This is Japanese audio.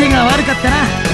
手が悪かったな。